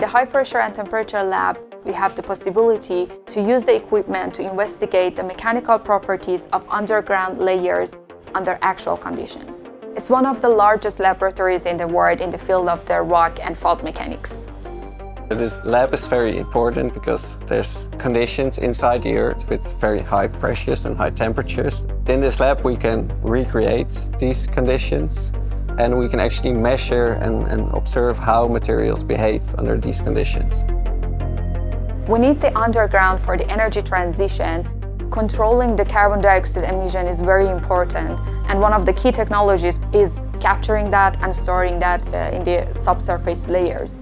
the high pressure and temperature lab, we have the possibility to use the equipment to investigate the mechanical properties of underground layers under actual conditions. It's one of the largest laboratories in the world in the field of the rock and fault mechanics. This lab is very important because there's conditions inside the earth with very high pressures and high temperatures. In this lab we can recreate these conditions and we can actually measure and, and observe how materials behave under these conditions. We need the underground for the energy transition. Controlling the carbon dioxide emission is very important and one of the key technologies is capturing that and storing that uh, in the subsurface layers.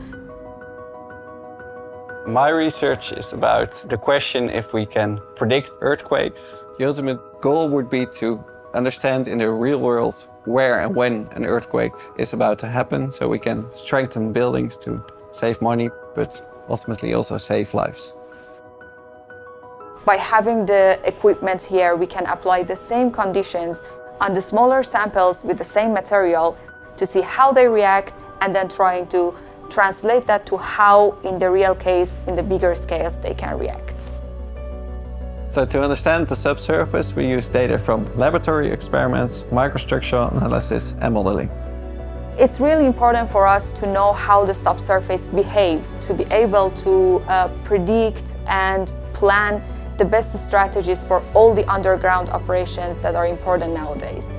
My research is about the question if we can predict earthquakes. The ultimate goal would be to understand in the real world where and when an earthquake is about to happen so we can strengthen buildings to save money but ultimately also save lives. By having the equipment here, we can apply the same conditions on the smaller samples with the same material to see how they react and then trying to translate that to how, in the real case, in the bigger scales, they can react. So to understand the subsurface, we use data from laboratory experiments, microstructural analysis, and modeling. It's really important for us to know how the subsurface behaves, to be able to uh, predict and plan the best strategies for all the underground operations that are important nowadays.